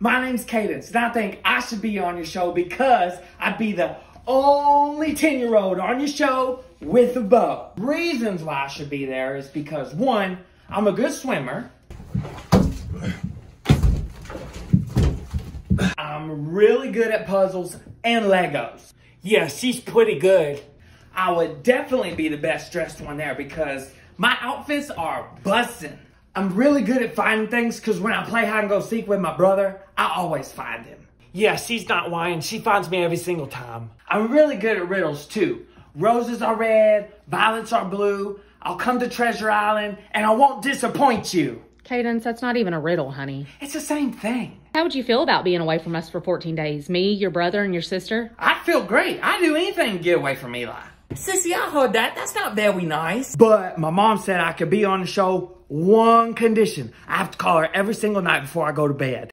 My name's Cadence, and I think I should be on your show because I'd be the only 10 year old on your show with a bow. Reasons why I should be there is because one, I'm a good swimmer. I'm really good at puzzles and Legos. Yeah, she's pretty good. I would definitely be the best dressed one there because my outfits are bussin'. I'm really good at finding things because when I play hide and go seek with my brother, I always find him. Yeah, she's not lying. She finds me every single time. I'm really good at riddles too. Roses are red, violets are blue. I'll come to Treasure Island and I won't disappoint you. Cadence, that's not even a riddle, honey. It's the same thing. How would you feel about being away from us for 14 days? Me, your brother, and your sister? I'd feel great. I'd do anything to get away from Eli. Sissy, I heard that. That's not very nice. But my mom said I could be on the show one condition. I have to call her every single night before I go to bed.